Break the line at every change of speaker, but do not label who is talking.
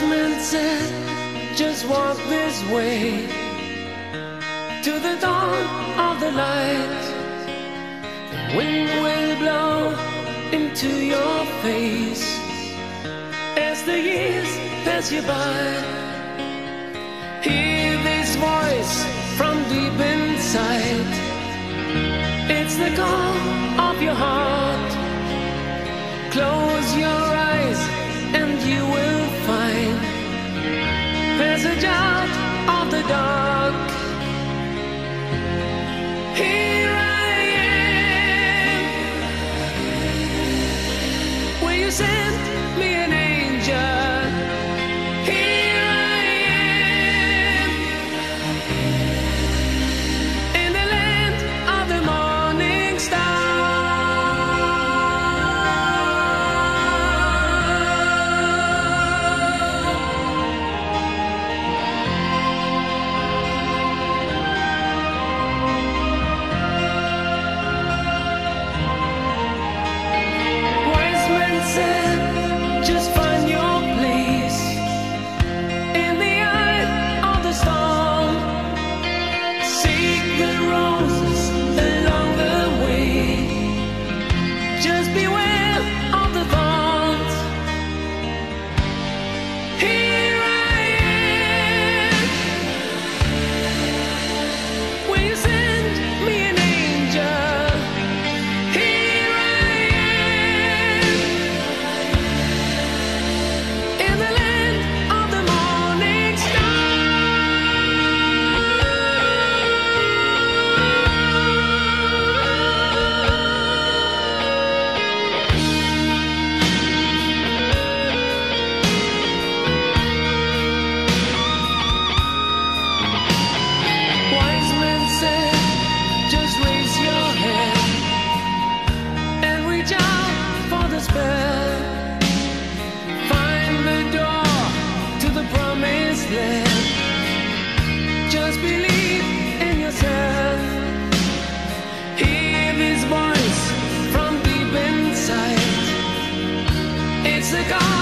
man said, just walk this way to the dawn of the light. The wind will blow into your face as the years pass you by. Hear this voice from deep inside. It's the call of your heart. Close your out of the dark. Here I am, where you said Just believe in yourself. Hear voice from deep inside. It's the God.